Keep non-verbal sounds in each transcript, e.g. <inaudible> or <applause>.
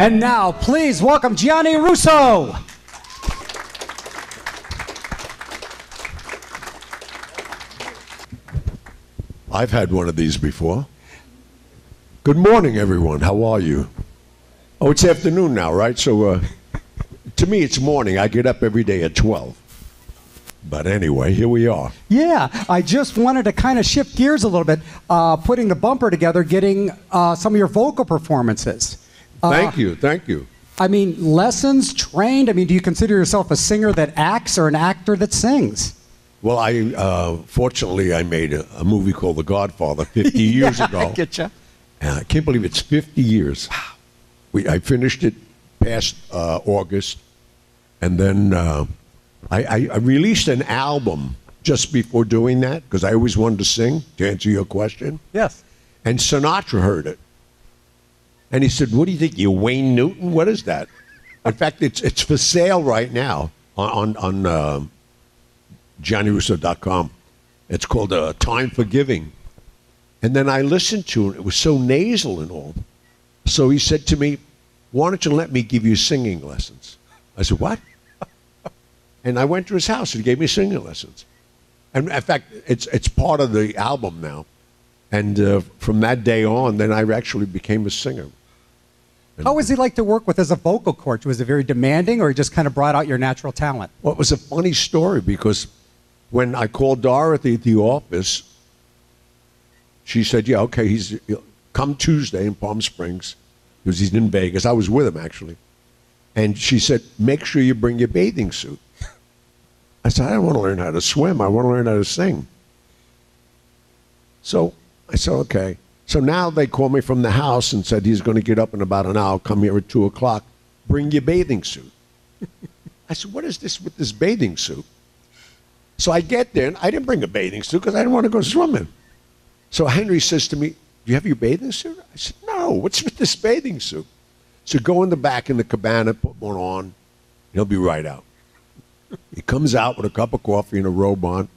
And now, please welcome Gianni Russo. I've had one of these before. Good morning, everyone. How are you? Oh, it's afternoon now, right? So, uh, <laughs> to me, it's morning. I get up every day at 12. But anyway, here we are. Yeah, I just wanted to kind of shift gears a little bit, uh, putting the bumper together, getting uh, some of your vocal performances. Uh, Thank you. Thank you. I mean, lessons, trained. I mean, do you consider yourself a singer that acts or an actor that sings? Well, I uh, fortunately I made a, a movie called The Godfather 50 <laughs> years yeah, ago. I get you. And I can't believe it's 50 years. We, I finished it past uh, August, and then uh, I, I, I released an album just before doing that because I always wanted to sing. To answer your question, Yes. and Sinatra heard it, and he said, "What do you think? You Wayne Newton? What is that?" In fact, it's it's for sale right now on on, on uh, GianniRusso.com. It's called uh, "Time for Giving." And then I listened to it. It was so nasal and all. So he said to me, "Why don't you let me give you singing lessons?" I said, "What?" <laughs> And I went to his house and he gave me singing lessons. And in fact, it's it's part of the album now. And uh, from that day on, then I actually became a singer. How was he like to work with as a vocal coach? Was it very demanding, or he just kind of brought out your natural talent? Well, it was a funny story because when I called Dorothy at the office, she said, "Yeah, okay, he's come Tuesday in Palm Springs because he's in Vegas." I was with him actually, and she said, "Make sure you bring your bathing suit." I said, "I don't want to learn how to swim. I want to learn how to sing." So I said, "Okay." So now they call me from the house and said he's going to get up in about an hour. Come here at two o'clock. Bring your bathing suit. I said, "What is this with this bathing suit?" So I get there, and I didn't bring a bathing suit because I didn't want to go swimming. So Henry says to me, Do you have your bathing suit? I said, No, what's with this bathing suit? So go in the back in the cabana, put one on, he'll be right out. he comes out with a cup of coffee and a robe on.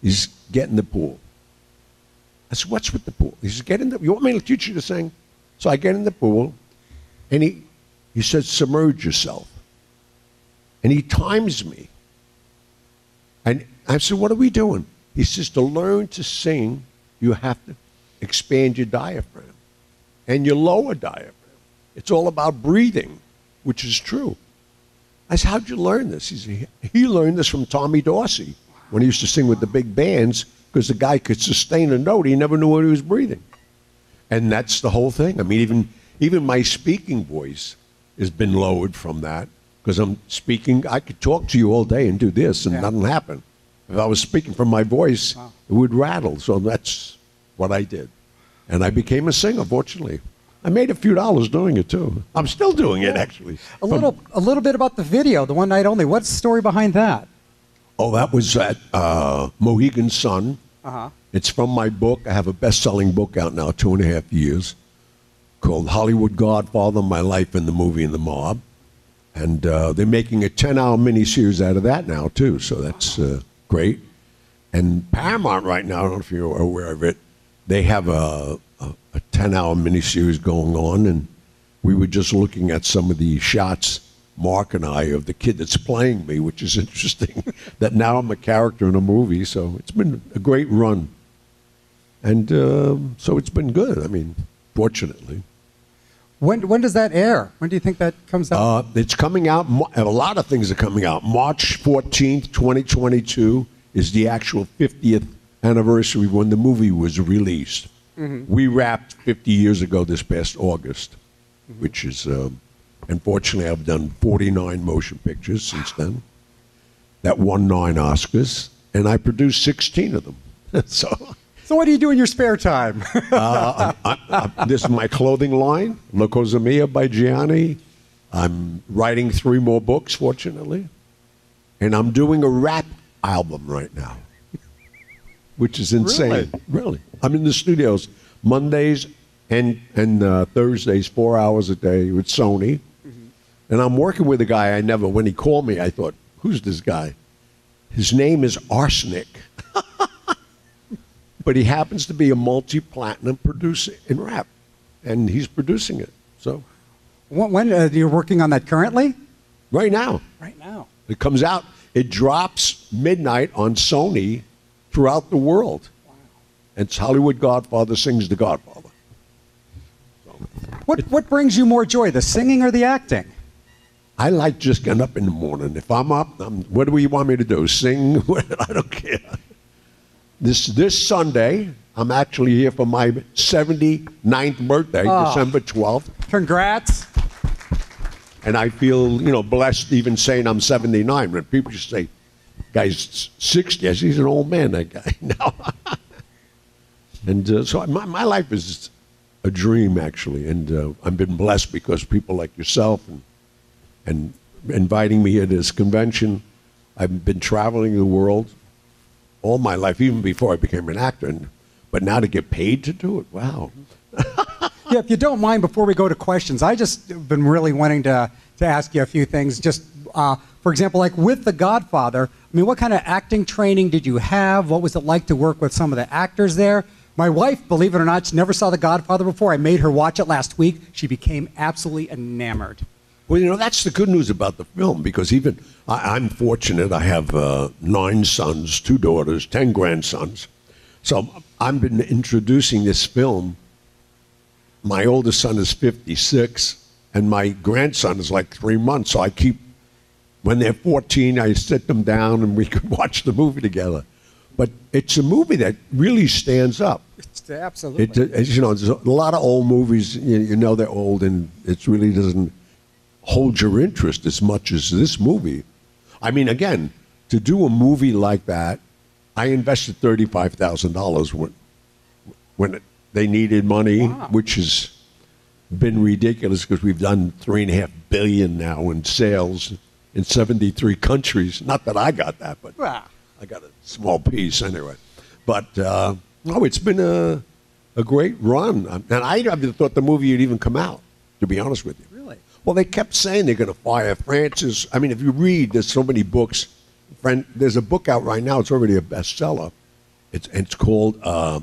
He's getting the pool. I said, What's with the pool? He said, Get in the you want me to teach you to sing? So I get in the pool, and he he says, Submerge yourself. And he times me. And I said, What are we doing? He says, To learn to sing, you have to expand your diaphragm and your lower diaphragm. It's all about breathing, which is true. I said, How'd you learn this? He said, He learned this from Tommy Dorsey when he used to sing with the big bands because the guy could sustain a note. He never knew what he was breathing. And that's the whole thing. I mean, even, even my speaking voice has been lowered from that because I'm speaking. I could talk to you all day and do this, and Yeah. nothing happened. If I was speaking from my voice, it would rattle. So that's what I did. And I became a singer, fortunately. I made a few dollars doing it, too. I'm still doing it, actually. A little, a little bit about the video, the one night only. What's the story behind that? Oh, that was at uh, Mohegan Sun. Uh-huh. It's from my book. I have a best-selling book out now, two and a half years, called Hollywood Godfather: My Life in the Movie and the Mob, and uh, they're making a ten-hour miniseries out of that now too. So that's uh, great. And Paramount right now, I don't know if you're aware of it, they have a, a, a ten-hour miniseries going on, and we were just looking at some of the shots. Mark and I of the kid that's playing me, which is interesting. <laughs> that now I'm a character in a movie, so it's been a great run. And um, so it's been good. I mean, fortunately. When, when does that air? When do you think that comes out? Uh, it's coming out. A lot of things are coming out. March 14th, 2022 is the actual 50th anniversary when the movie was released. We wrapped 50 years ago this past August, which is, um, unfortunately, I've done 49 motion pictures since then. That won nine Oscars, and I produced 16 of them. <laughs> so. so what do you do in your spare time? <laughs> Uh, I, I, this is my clothing line, La Cosa Mia by Gianni. I'm writing three more books, fortunately. And I'm doing a rap album right now, which is insane. Really? I'm in the studios Mondays and, and uh, Thursdays, four hours a day with Sony. And I'm working with a guy I never, when he called me, I thought, who's this guy? His name is Arsenic. <laughs> but he happens to be a multi platinum producer in rap. And he's producing it. So When, uh, you're working on that currently? Right now. Right now. It comes out, it drops midnight on Sony throughout the world. And it's Hollywood Godfather sings The Godfather. What what brings you more joy, the singing or the acting? I like just getting up in the morning. If I'm up, I'm, what do you want me to do? Sing? <laughs> I don't care. This this Sunday, I'm actually here for my 79th birthday, Oh. December 12th, Congrats. and I feel you know blessed even saying I'm 79. When people just say, "Guy's 60," I say, he's an old man. That guy <laughs> now. and uh, so my my life is a dream actually, and uh, I've been blessed because people like yourself and and inviting me at this convention. I've been traveling the world all my life, even before I became an actor. And, but now to get paid to do it, wow. <laughs> Yeah, if you don't mind, before we go to questions, I just have been really wanting to, to ask you a few things. Just, uh, for example, like with The Godfather, I mean, what kind of acting training did you have? What was it like to work with some of the actors there? My wife, believe it or not, she never saw The Godfather before. I made her watch it last week. She became absolutely enamored. Well, you know, that's the good news about the film because even I, I'm fortunate. I have uh, nine sons, two daughters, ten grandsons. So I've been introducing this film. My oldest son is 56, and my grandson is like three months. So I keep, when they're 14, I sit them down and we <laughs> can watch the movie together. But it's a movie that really stands up. It's absolutely. It, as you know, there's a lot of old movies. You, you know they're old, and it really doesn't hold your interest as much as this movie. I mean, again, to do a movie like that, I invested thirty-five thousand dollars when when they needed money, Wow. which has been ridiculous because we've done three and a half billion now in sales in seventy-three countries. Not that I got that, but Wow. I got a small piece anyway. But uh, oh, it's been a a great run, and I never thought the movie would even come out. To be honest with you? Well, they kept saying they're going to fire Francis. I mean, if you read, there's so many books. Friend, there's a book out right now. It's already a bestseller. It's it's called uh,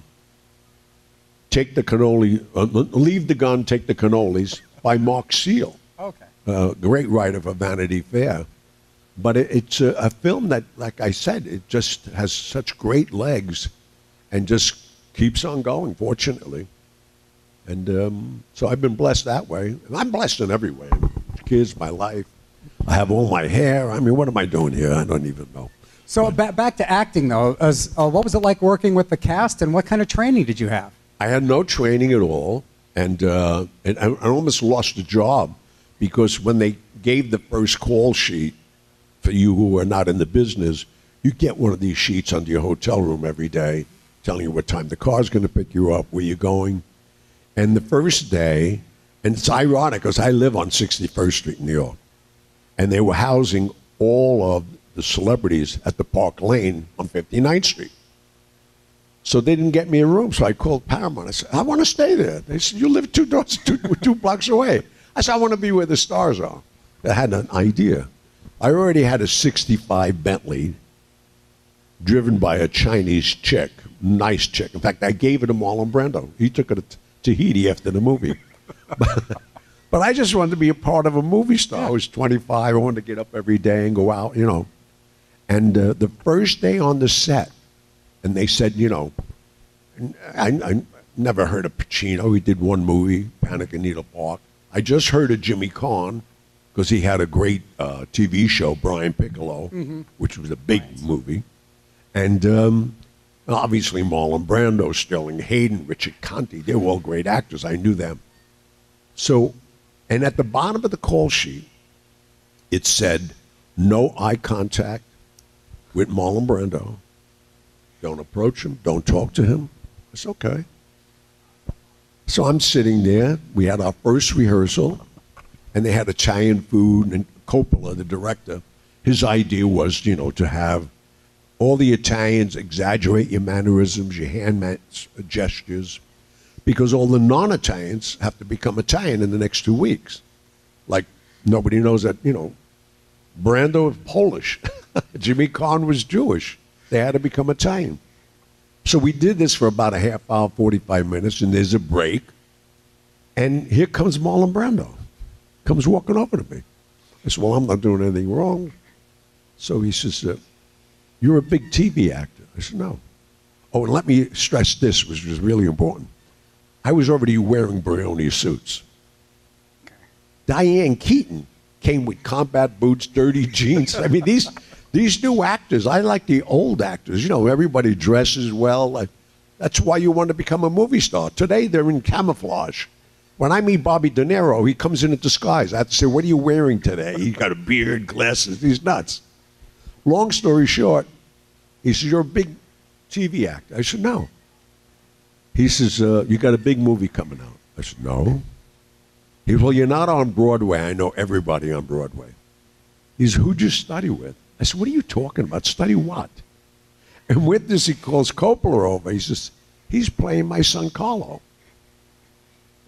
"Take the Cannoli, uh, Leave the Gun, Take the Cannolis" by Mark Seal Okay. uh, great writer for Vanity Fair. But it, it's a, a film that, like I said, it just has such great legs and just keeps on going, fortunately. And um, so I've been blessed that way. And I'm blessed in every way. Kids, my life. I have all my hair. I mean, what am I doing here? I don't even know. So ba- back to acting, though. As, uh, what was it like working with the cast, and what kind of training did you have? I had no training at all, and, uh, and I, I almost lost the job because when they gave the first call sheet for you who are not in the business, you get one of these sheets under your hotel room every day telling you what time the car's going to pick you up, where you're going. And the first day, and it's ironic because I live on 61st Street in New York, and they were housing all of the celebrities at the Park Lane on 59th Street. So they didn't get me a room. So I called Paramount. I said, I want to stay there. They said, You live two doors, two, two blocks away. I said, I want to be where the stars are. I had an idea. I already had a 65 Bentley driven by a Chinese chick, nice chick. In fact, I gave it to Marlon Brando. He took it Tahiti after the movie. <laughs> but I just wanted to be a part of a movie star. I was 25. I wanted to get up every day and go out, you know. And uh, the first day on the set, and they said, you know, I, I never heard of Pacino. He did one movie, Panic in Needle Park. I just heard of Jimmy Caan because he had a great uh, TV show, Brian Piccolo, which was a big movie. And um, obviously Marlon Brando, Sterling Hayden, Richard Conte, they were all great actors. I knew them. So, and at the bottom of the call sheet, it said, no eye contact with Marlon Brando. Don't approach him. Don't talk to him. It's okay. So I'm sitting there. We had our first rehearsal, and they had Italian food. And Coppola, the director, his idea was, you know, to have all the Italians exaggerate your mannerisms, your hand gestures, because all the non-Italians have to become Italian in the next two weeks. Like nobody knows that, you know, Brando was Polish, <laughs> Jimmy Caan was Jewish. They had to become Italian. So we did this for about a half hour, 45 minutes, and there's a break. And here comes Marlon Brando. comes walking over to me. I said, Well, I'm not doing anything wrong. So he says, uh, You're a big TV actor. I said, No. Oh, and let me stress this, which was really important. I was already wearing Brioni suits. Diane Keaton came with combat boots, dirty jeans. I mean, these these new actors, I like the old actors. You know, everybody dresses well. That's why you want to become a movie star. Today, they're in camouflage. When I meet Bobby De Niro, he comes in a disguise. I have to say, What are you wearing today? He's got a beard, glasses. He's nuts. Long story short, he says, You're a big TV actor. I said, No. He says, uh, You got a big movie coming out. I said, No. He said, Well, you're not on Broadway. I know everybody on Broadway. He says, Who'd you study with? I said, What are you talking about? Study what? And with this, he calls Coppola over. He says, He's playing my son Carlo.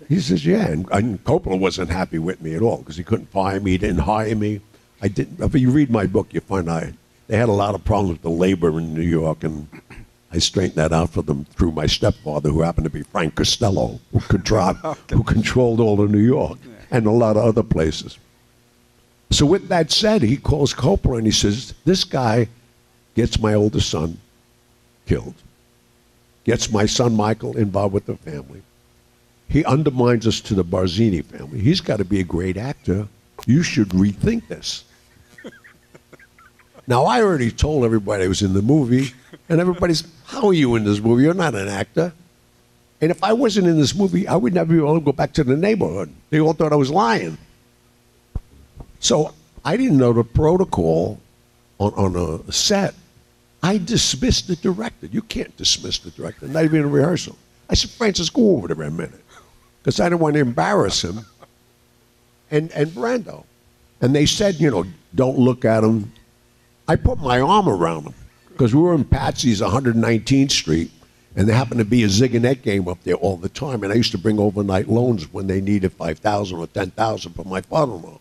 He says, Yeah. And, and Coppola wasn't happy with me at all because he couldn't fire me. He didn't hire me. I didn't. If you read my book, you find I they had a lot of problems with the labor in New York, and I straightened that out for them through my stepfather, who happened to be Frank Costello, who, control, <laughs> who controlled all of New York and a lot of other places. So with that said, he calls Coppola and he says, This guy gets my oldest son killed, gets my son Michael involved with the family. He undermines us to the Barzini family. He's got to be a great actor. You should rethink this. Now, I already told everybody I was in the movie, and everybody's, How are you in this movie? You're not an actor. And if I wasn't in this movie, I would never be able to go back to the neighborhood. They all thought I was lying. So I didn't know the protocol on, on a set. I dismissed the director. You can't dismiss the director, not even in rehearsal. I said, Francis, go over there a minute. Because I didn't want to embarrass him and, and Brando. And they said, you know, don't look at him. I put my arm around him because we were in Patsy's 119th Street, and there happened to be a Ziginette game up there all the time. And I used to bring overnight loans when they needed 5000 or 10000 for my father-in-law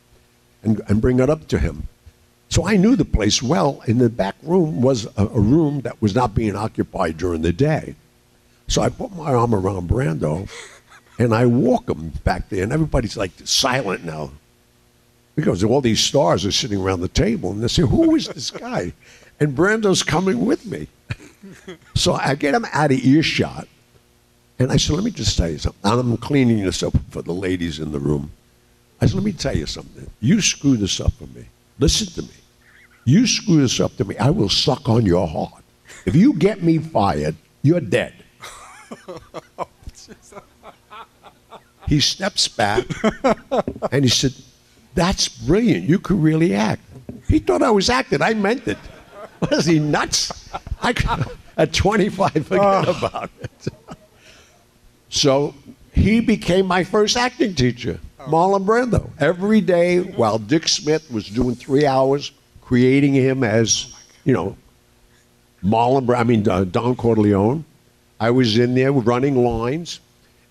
and, and bring it up to him. So I knew the place well. In the back room was a, a room that was not being occupied during the day. So I put my arm around Brando and I walk him back there, and everybody's like silent now because all these stars are sitting around the table, and they say, "Who is this <laughs> guy?" And Brando's coming with me, so I get him out of earshot, and I said, "Let me just tell you something." And I'm cleaning this up for the ladies in the room. I said, "Let me tell you something. You screw this up for me. Listen to me. You screw this up to me, I will suck on your heart. If you get me fired, you're dead." <laughs> he steps back and he said, That's brilliant. You could really act. He thought I was acting. I meant it. <laughs> Was he nuts? I, at 25, forget about it. So he became my first acting teacher, Marlon Brando. Every day while Dick Smith was doing three hours, creating him as, you know, Marlon, I mean, uh, Don Corleone. I was in there running lines.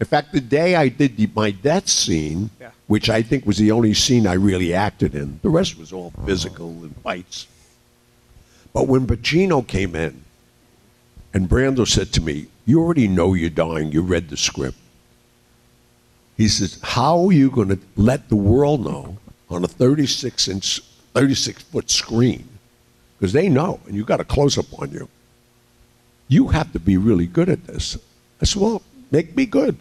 In fact, the day I did the, my death scene, Yeah. which I think was the only scene I really acted in, the rest was all physical and fights. But when Pacino came in, and Brando said to me, You already know you're dying. You read the script. He says, How are you going to let the world know on a 36 inch, 36 foot screen? Because they know, and you got a close up on you. You have to be really good at this. I said, Well, make me good.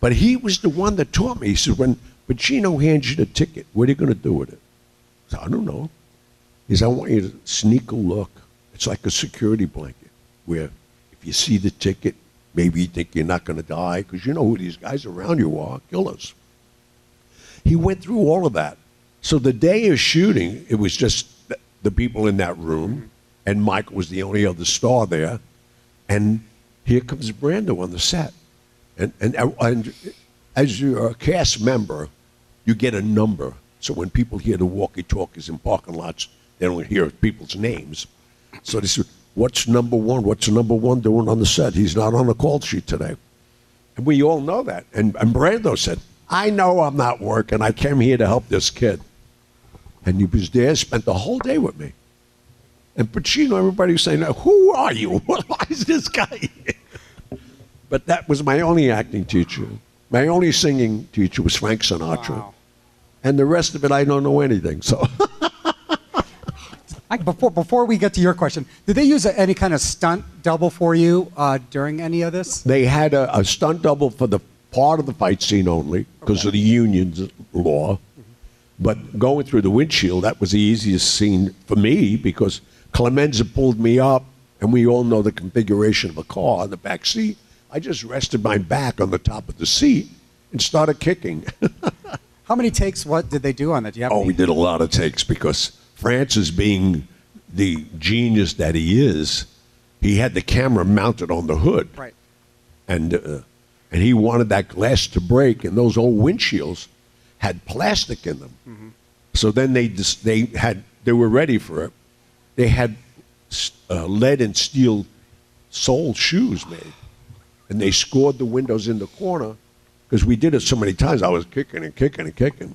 But he was the one that taught me. He said, When Pacino hands you the ticket, what are you going to do with it? I said, I don't know. He said, I want you to sneak a look. It's like a security blanket where if you see the ticket, maybe you think you're not going to die because you know who these guys around you are killers. He went through all of that. So the day of shooting, it was just the people in that room, and Michael was the only other star there. And here comes Brando on the set. And, and, and as you're a cast member, you get a number. So when people hear the walkie talkies in parking lots, they don't hear people's names. So they say, What's number one? What's number one doing on the set? He's not on the call sheet today. And we all know that. And, and Brando said, I know I'm not working. I came here to help this kid. And he was there, spent the whole day with me. And Pacino, everybody was saying, Who are you? <laughs> Why is this guy here? But that was my only acting teacher. My only singing teacher was Frank Sinatra. Wow. And the rest of it, I don't know anything. So <laughs> I, before, before we get to your question, did they use a, any kind of stunt double for you uh, during any of this? they had a, a stunt double for the part of the fight scene only because of the union's law. But going through the windshield, that was the easiest scene for me because Clemenza pulled me up, and we all know the configuration of a car in the back seat. I just rested my back on the top of the seat and started kicking. <laughs> How many takes? What did they do on that? Do you have Oh, any- we did a lot of takes because Francis, being the genius that he is, he had the camera mounted on the hood, Right. and uh, and he wanted that glass to break, and those old windshields had plastic in them. So then they just, they had they were ready for it. They had uh, lead and steel sole shoes made, and they scored the windows in the corner because we did it so many times. I was kicking and kicking and kicking. In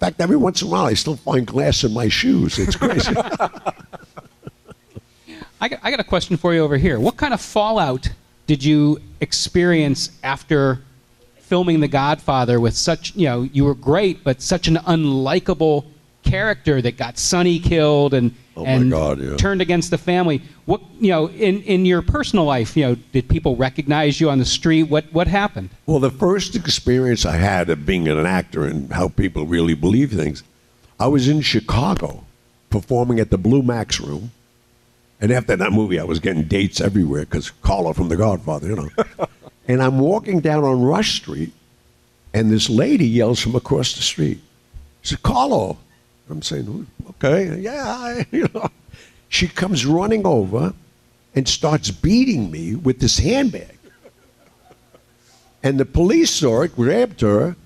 fact, every once in a while, I still find glass in my shoes. It's crazy. <laughs> I got, I got a question for you over here. What kind of fallout did you experience after filming The Godfather with such, you know, you were great, but such an unlikable character that got Sonny killed and, Oh my and God, yeah. turned against the family? What, you know, in, in your personal life, you know, did people recognize you on the street? What, what happened? Well, the first experience I had of being an actor and how people really believe things, I was in Chicago performing at the Blue Max Room. And after that movie, I was getting dates everywhere because Carlo from The Godfather, you know. <laughs> and I'm walking down on Rush Street, and this lady yells from across the street. She said, Carlo. I'm saying, okay, yeah, I, <laughs> you know. She comes running over and starts beating me with this handbag. And the police saw it, grabbed her,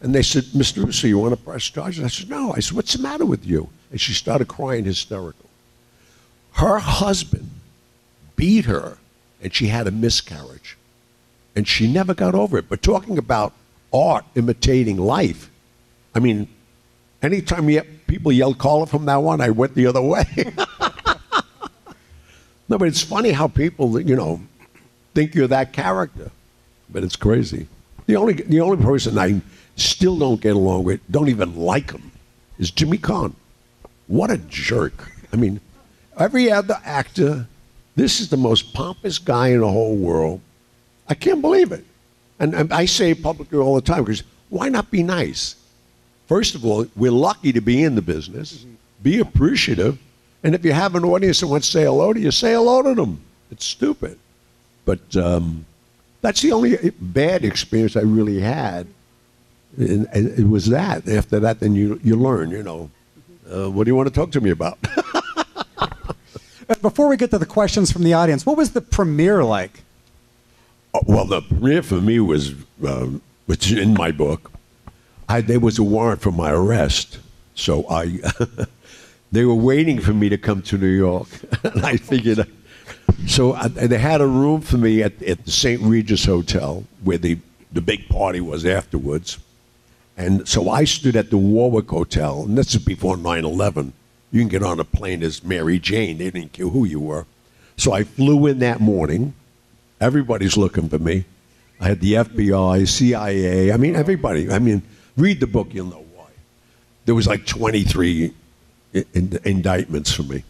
and they said, Mr. Russo, you want to press charges? I said, no. I said, what's the matter with you? And she started crying hysterical. Her husband beat her, and she had a miscarriage. And she never got over it. But talking about art imitating life, I mean, anytime you, people yell caller from that one, I went the other way. <laughs> no, but it's funny how people, you know, think you're that character but it's crazy. The only the only person I still don't get along with, don't even like him, is Jimmy Caan. What a jerk! I mean, every other actor, this is the most pompous guy in the whole world. I can't believe it, and, and I say publicly all the time because why not be nice? First of all, we're lucky to be in the business. Be appreciative, and if you have an audience that wants to say hello to you, say hello to them. It's stupid, but. Um, that's the only bad experience I really had. And, and it was that. After that, then you, you learn, you know, uh, what do you want to talk to me about? <laughs> Uh, Before we get to the questions from the audience, what was the premiere like? Oh, well, the premiere for me was, um, which is in my book, I, there was a warrant for my arrest. So I, <laughs> they were waiting for me to come to New York. <laughs> and I figured, so I, they had a room for me at, at the St. Regis Hotel where the, the big party was afterwards. And so I stood at the Warwick Hotel, and this is before 9 11. You can get on a plane as Mary Jane, they didn't care who you were. So I flew in that morning. Everybody's looking for me. I had the FBI, CIA, I mean, everybody. I mean, read the book, you'll know why. There was like 23 i- in, indictments for me.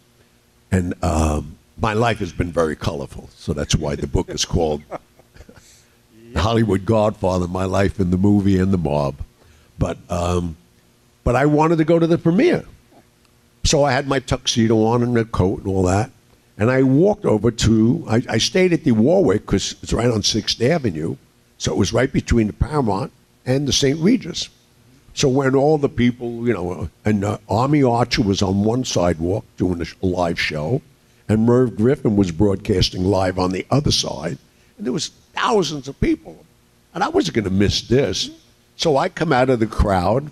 And um, my life has been very colorful, so that's why the book is called <laughs> Hollywood Godfather: My Life in the Movie and the Mob. But um, but I wanted to go to the premiere, so I had my tuxedo on and a coat and all that, and I walked over to. I, I stayed at the Warwick because it's right on Sixth Avenue, so it was right between the Paramount and the St. Regis. So when all the people, you know, and uh, Army Archerd was on one sidewalk doing a live show, and Merv Griffin was broadcasting live on the other side, and there was thousands of people, and I wasn't going to miss this. So I come out of the crowd,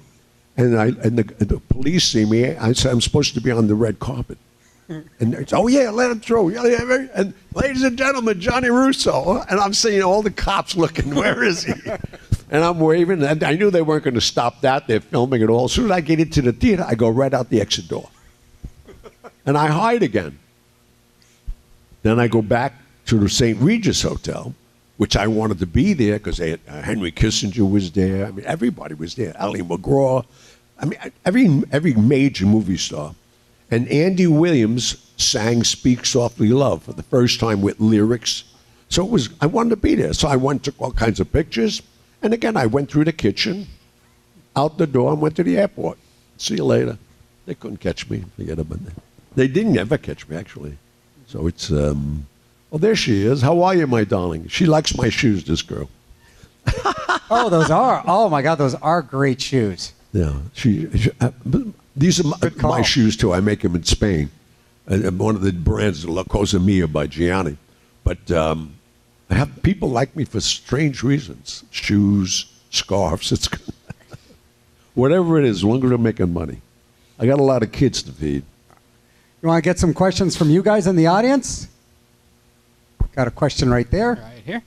and I and the, and the police see me. I said I'm supposed to be on the red carpet, and "Oh yeah, let him through." And ladies and gentlemen, Gianni Russo, and I'm seeing all the cops looking. Where is he? <laughs> And I'm waving, and I knew they weren't going to stop that. They're filming it all. As soon as I get into the theater, I go right out the exit door, and I hide again. Then I go back to the St. Regis Hotel, which I wanted to be there because uh, Henry Kissinger was there. I mean, everybody was there. Ali MacGraw. I mean, every every major movie star. And Andy Williams sang "Speak Softly, Love" for the first time with lyrics. So it was. I wanted to be there. So I went took all kinds of pictures. And again, I went through the kitchen, out the door, and went to the airport. See you later. They couldn't catch me. Forget about that. They didn't ever catch me, actually. So it's. Um, well, there she is. How are you, my darling? She likes my shoes. This girl. <laughs> Oh, those are. Oh my God, those are great shoes. Yeah, she. she uh, these are my, my shoes too. I make them in Spain. Uh, one of the brands is La Cosa Mia by Gianni. But um, I have people like me for strange reasons: shoes, scarves. It's <laughs> whatever it is, as long as they're making money. I got a lot of kids to feed. You want to get some questions from you guys in the audience? Got a question right there. Right here.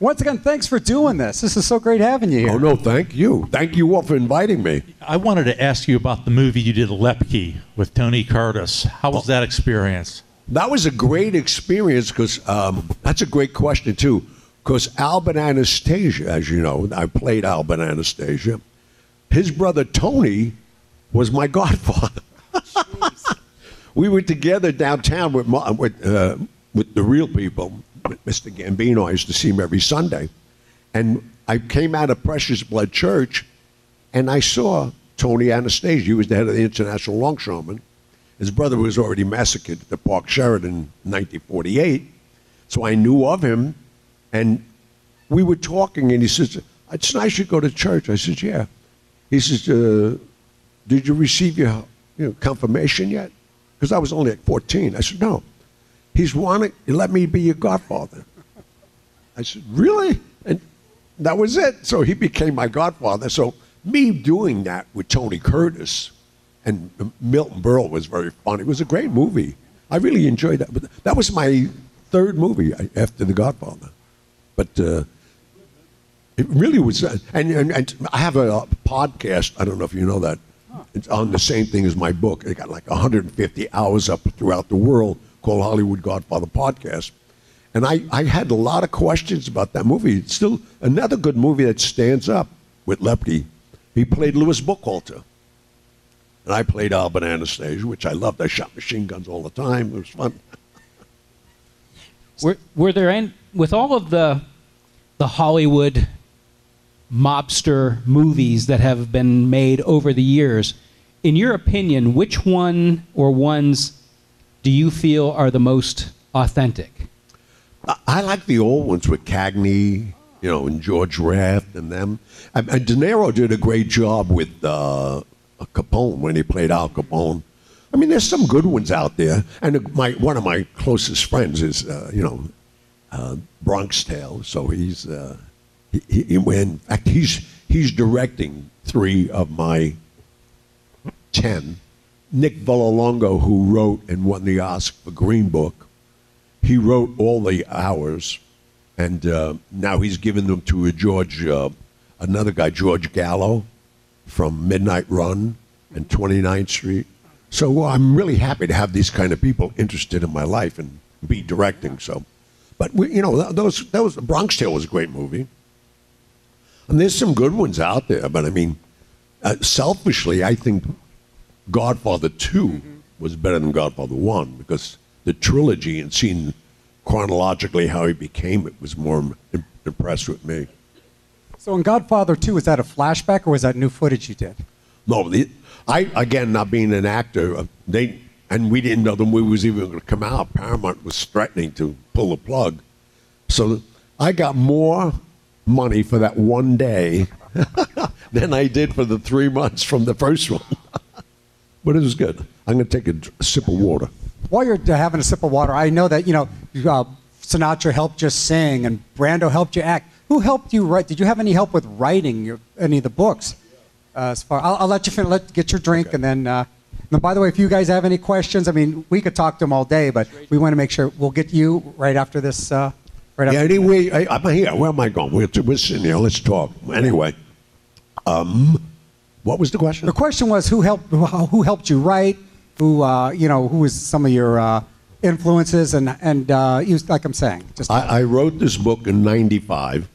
Once again, thanks for doing this. This is so great having you here. Oh no, thank you, thank you all for inviting me. I wanted to ask you about the movie you did, Lepke, with Tony Curtis. How was that experience? That was a great experience because um, that's a great question too. Because Albert Anastasia, as you know, I played Albert Anastasia. His brother Tony was my <laughs> godfather. we were together downtown with Ma- with uh, with the real people, with Mr. Gambino. I used to see him every Sunday, and I came out of Precious Blood Church, and I saw Tony Anastasia. He was the head of the International Longshoremen. His brother was already massacred at the Park Sheraton in 1948, so I knew of him, and we were talking, and he says, "It's nice you go to church." I said, "Yeah." He says, uh, "Did you receive your you know, confirmation yet?" Because I was only at 14. I said, "No." He's wanting to let me be your godfather. I said, "Really?" And that was it. So he became my godfather. So me doing that with Tony Curtis and Milton Berle was very fun. It was a great movie. I really enjoyed that. But that was my third movie after The Godfather. But uh, it really was. Uh, and, and, and I have a, podcast. I don't know if you know that. It's on the same thing as my book. It got like 150 hours up throughout the world called Hollywood Godfather Podcast. And I, I had a lot of questions about that movie. It's still another good movie that stands up with Lepke. He played Louis Buchalter. And I played Albert Anastasia, which I loved. I shot machine guns all the time. It was fun. Were, were there any, with all of the the Hollywood mobster movies that have been made over the years, in your opinion, which one or ones do you feel are the most authentic? I, like the old ones with Cagney, you know, and George Raft and them. And, De Niro did a great job with uh, Capone when he played Al Capone. I mean, there's some good ones out there. And my one of my closest friends is, uh, you know, uh, Bronx Tale. So he's, uh, he, he, he- in fact, he's he's directing three of my ten. Nick Vallelonga, who wrote and won the Oscar for Green Book, he wrote all the hours, and uh, now he's given them to a George, uh, another guy, George Gallo, from Midnight Run and 29th Street. So I'm really happy to have these kind of people interested in my life and be directing. So, but we, you know, th- those those Bronx Tale was a great movie, and there's some good ones out there. But I mean, uh, selfishly, I think Godfather 2 was better than Godfather 1 because the trilogy and seeing chronologically how he became it was more im- impressed with me. So in Godfather 2, was that a flashback or was that new footage you did? No, the, I again not being an actor, uh, they and we didn't know the movie was even going to come out. Paramount was threatening to pull the plug, so I got more money for that one day <laughs> than I did for the three months from the first one. But it was good. I'm going to take a, sip of water. While you're having a sip of water, I know that, you know, uh, Sinatra helped you sing and Brando helped you act. Who helped you write? Did you have any help with writing your, any of the books? Uh, as far, I'll, I'll let you let get your drink, Okay. and then. Uh, now, by the way, if you guys have any questions, I mean, we could talk to them all day, but we want to make sure we'll get you right after this. Uh, right Yeah, after anyway, I, I'm here. Where am I going? We're, we're sitting here. Let's talk. Anyway, um, what was the question? The question was who helped <laughs> who helped you write? Who uh, you know who was some of your uh, influences and and uh, you like I'm saying, just I, I wrote this book in '95,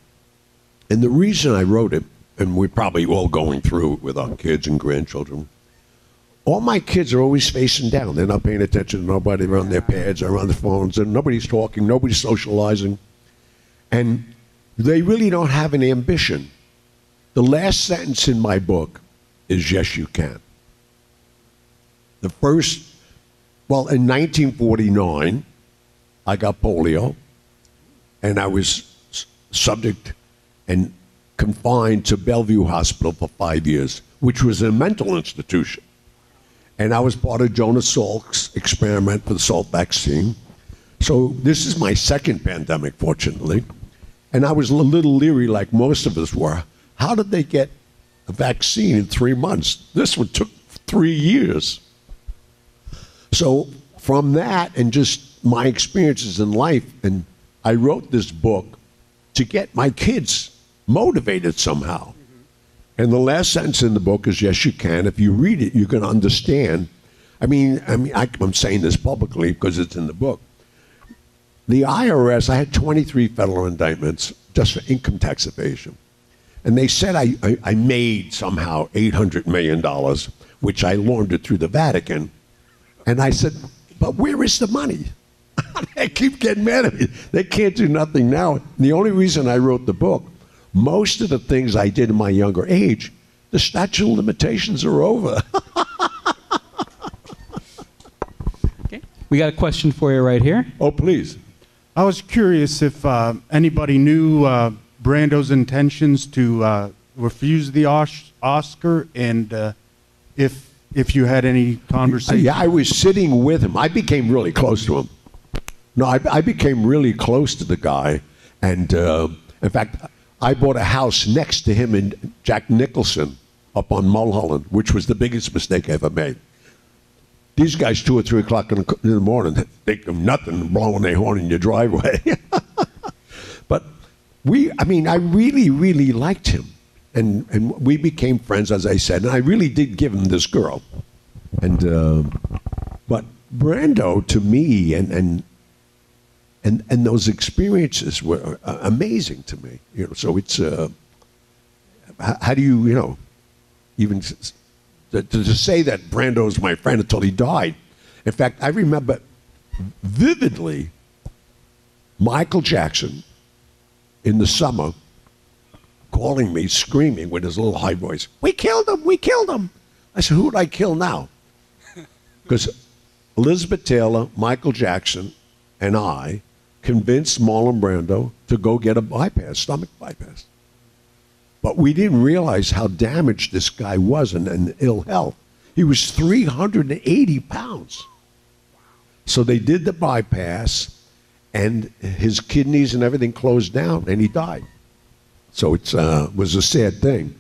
and the reason I wrote it, and we're probably all going through it with our kids and grandchildren. All my kids are always facing down. They're not paying attention to nobody. They're on their pads or on their phones, and nobody's talking, nobody's socializing, and they really don't have an ambition. The last sentence in my book is "Yes, you can." The first, well, in 1949, I got polio and I was subject and confined to Bellevue Hospital for five years, which was a mental institution. And I was part of Jonas Salk's experiment for the Salk vaccine. So this is my second pandemic, fortunately. And I was a little leery, like most of us were. How did they get a vaccine in three months? This one took three years. So from that and just my experiences in life, and I wrote this book to get my kids motivated somehow. Mm-hmm. And the last sentence in the book is, "Yes, you can. If you read it, you can understand." I mean, I mean, I, I'm saying this publicly because it's in the book. The IRS, I had 23 federal indictments just for income tax evasion. And they said I, I, I made somehow $800 million, which I laundered through the Vatican. And I said, but where is the money? <laughs> they keep getting mad at me. They can't do nothing now. The only reason I wrote the book, most of the things I did in my younger age, the statute of limitations are over. <laughs> Okay. We got a question for you right here. oh, please. I was curious if uh, anybody knew uh, Brando's intentions to uh, refuse the Os- Oscar, and uh, if if you had any conversation. Yeah, I was sitting with him. I became really close to him. No, I, I became really close to the guy, and uh, in fact, I bought a house next to him and Jack Nicholson up on Mulholland, which was the biggest mistake I ever made. These guys, two or three o'clock in the, in the morning, think of nothing, blowing their horn in your driveway. <laughs> we, I mean, I really, really liked him. And, and we became friends, as I said, and I really did give him this girl. And, uh, but Brando, to me, and, and, and, and those experiences were uh, amazing to me. You know, so it's, uh, how, do you, you know, even to, to say that Brando's my friend until he died. In fact, I remember vividly Michael Jackson in the summer calling me, screaming with his little high voice, We killed him! We killed him! I said, Who would I kill now? <laughs> Because Elizabeth Taylor, Michael Jackson, and I convinced Marlon Brando to go get a bypass, stomach bypass. But we didn't realize how damaged this guy was and in ill health. He was 380 pounds. So they did the bypass, and his kidneys and everything closed down, and he died. So it uh, was a sad thing.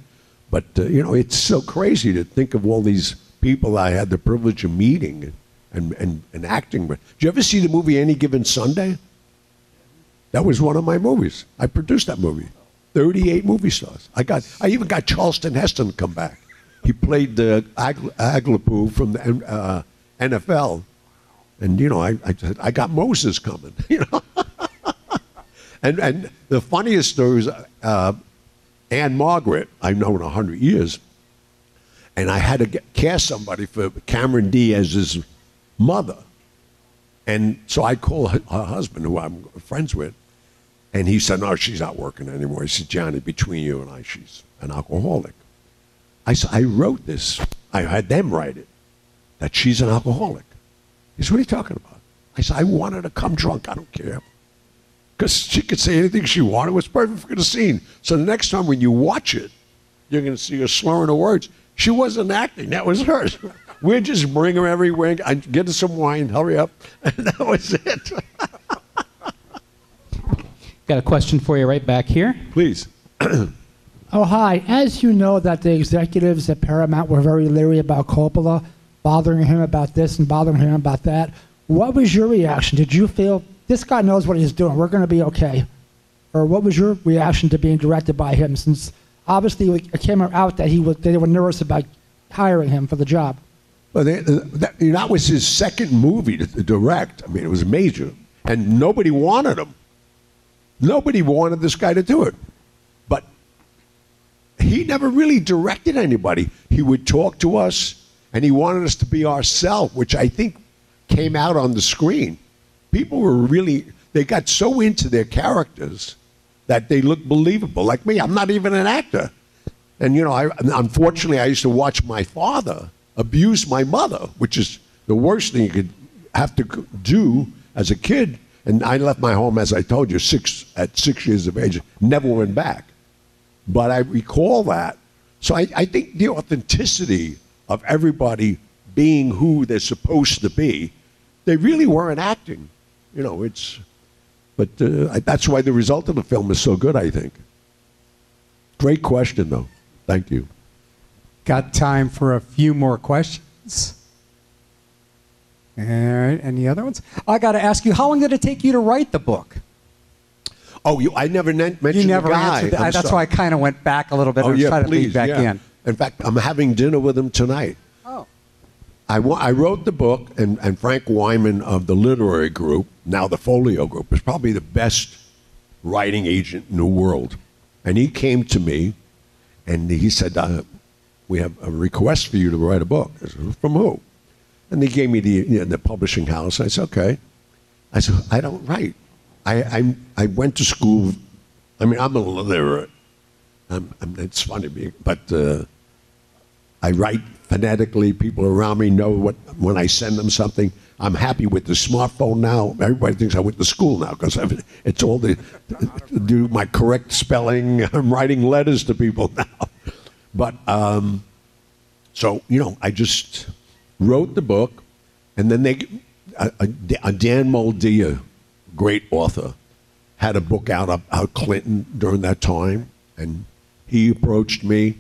But, uh, you know, it's so crazy to think of all these people I had the privilege of meeting and, and, and acting with. Did you ever see the movie Any Given Sunday? That was one of my movies. I produced that movie. 38 movie stars. I got. I even got Charleston Heston to come back. He played the Ag- Aglapu from the uh, NFL, and you know, I, I said, I got Moses coming. <laughs> You know, and and the funniest story is uh, Ann-Margret. I've known a hundred years, and I had to get, cast somebody for Cameron Diaz's mother, and so I call her, her husband, who I'm friends with. And he said, No, she's not working anymore. He said, Johnny, between you and I, she's an alcoholic. I said, I wrote this. I had them write it, that she's an alcoholic. He said, What are you talking about? I said, I want her to come drunk. I don't care. Because she could say anything she wanted. It was perfect for the scene. So the next time when you watch it, you're going to see her slurring her words. She wasn't acting. That was her. <laughs> We'd just bring her everywhere. I'd get her some wine. Hurry up. <laughs> And that was it. <laughs> Got a question for you right back here. Please. <clears throat> Oh, hi. As you know that the executives at Paramount were very leery about Coppola, bothering him about this and bothering him about that, what was your reaction? Did you feel, this guy knows what he's doing, we're going to be okay? Or what was your reaction to being directed by him, since obviously it came out that he was, they were nervous about hiring him for the job? Well, they, uh, that, you know, that was his second movie to direct. I mean, it was major, and nobody wanted him. Nobody wanted this guy to do it, but he never really directed anybody. He would talk to us, and he wanted us to be ourselves, which I think came out on the screen. People were really they got so into their characters that they looked believable. Like me, I'm not even an actor. And you know, I unfortunately I used to watch my father abuse my mother, which is the worst thing you could have to do as a kid. And I left my home, as I told you, six at six years of age, never went back. But I recall that. So I, I think the authenticity of everybody being who they're supposed to be, they really weren't acting. You know, it's. But uh, that's why the result of the film is so good. I think. Great question, though. Thank you. Got time for a few more questions? All right, any other ones? I got to ask you, how long did it take you to write the book? Oh, you, I never ne- mentioned You never the guy. answered that. I'm That's sorry. why I kind of went back a little bit. Oh and yeah, tried to lead please. back yeah. in. In fact, I'm having dinner with him tonight. Oh. I, wa- I wrote the book, and, and Frank Weimann of the literary group, now the Folio Group, is probably the best writing agent in the world. And he came to me, and he said, uh, "We have a request for you to write a book." I said, "From who?" And they gave me the you know, the publishing house. I said, "Okay." I said, "I don't write. I I, I went to school. I mean, I'm a literate. I'm, I'm, it's funny, but uh, I write phonetically. People around me know what when I send them something. I'm happy with the smartphone now. Everybody thinks I went to school now because it's all the do my correct spelling. <laughs> I'm writing letters to people <laughs> now. But um, so you know, I just wrote the book, and then they a, a, Dan Moldea, great author, had a book out about Clinton during that time, and he approached me.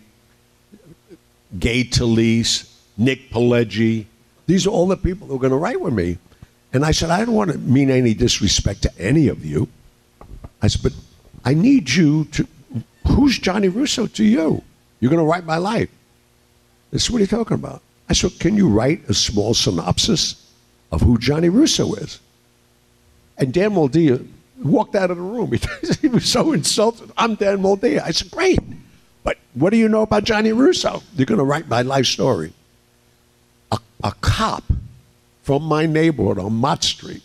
Gay Talese, Nick Pileggi. These are all the people who are going to write with me. And I said, I don't want to mean any disrespect to any of you. I said, but I need you to. Who's Gianni Russo to you? You're going to write my life. They said, what you talking about? I said, can you write a small synopsis of who Gianni Russo is? And Dan Moldea walked out of the room. He, <laughs> he was so insulted. I'm Dan Moldea. I said, great. But what do you know about Gianni Russo? You're going to write my life story. A, a cop from my neighborhood on Mott Street.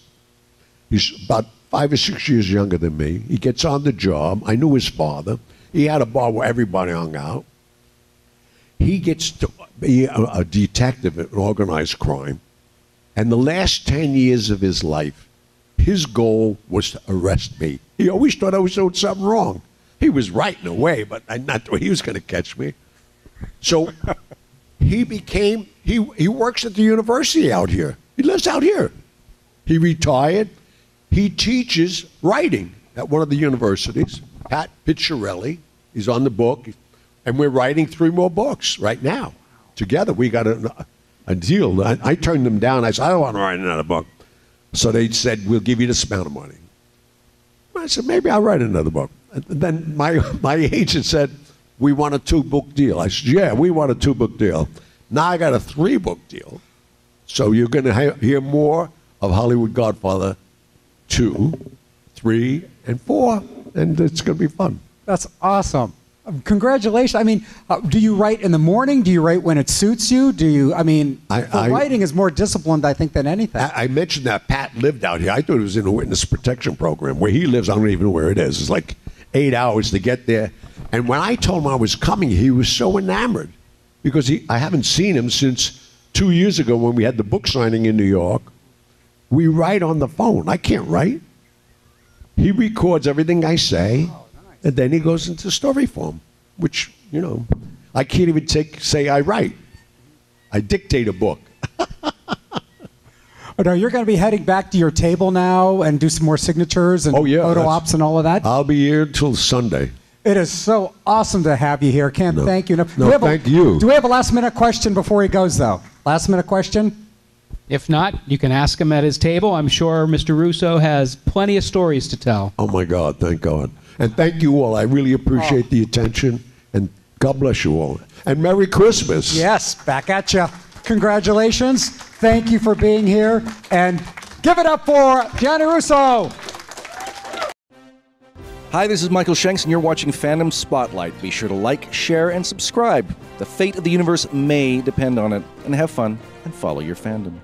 He's about five or six years younger than me. He gets on the job. I knew his father. He had a bar where everybody hung out. He gets to be a, a detective in organized crime. And the last 10 years of his life, his goal was to arrest me. He always thought I was doing something wrong. He was right in a way, but I not he was going to catch me. So he became he he works at the university out here. He lives out here. He retired. He teaches writing at one of the universities. Pat Picciarelli. He's on the book, and we're writing three more books right now. Together, we got a, a deal. I, I turned them down. I said, I don't want to write another book. So they said, we'll give you this amount of money. I said, maybe I'll write another book. And then my, <laughs> my agent said, we want a two book deal. I said, yeah, we want a two book deal. Now I got a three book deal. So you're going to ha- hear more of Hollywood Godfather 2, 3, and 4, and it's going to be fun. That's awesome. Congratulations. I mean, uh, do you write in the morning? Do you write when it suits you? Do you, I mean, I- the I- writing is more disciplined, I think, than anything. I, I mentioned that Pat lived out here. I thought it was in a witness protection program. Where he lives, I don't even know where it is. It's like eight hours to get there. And when I told him I was coming, he was so enamored because he, I haven't seen him since two years ago when we had the book signing in New York. We write on the phone. I can't write. He records everything I say, and then he goes into story form, which you know, I can't even take say I write. I dictate a book. Oh, no, you're going to be heading back to your table now and do some more signatures and Oh, yeah, photo ops and all of that. I'll be here till Sunday. it is so awesome to have you here. Can't No. thank you enough. No, Do we have a- thank you. Do we have a last minute question before he goes, though? Last minute question? If not, you can ask him at his table. I'm sure Mr. Russo has plenty of stories to tell. Oh my God, thank God. And thank you all. I really appreciate the attention. And God bless you all. And Merry Christmas. Yes, back at you. congratulations. Thank you for being here. And give it up for Gianni Russo. Hi, this is Michael Shanks, and you're watching Fandom Spotlite. Be sure to like, share, and subscribe. The fate of the universe may depend on it. And have fun and follow your fandom.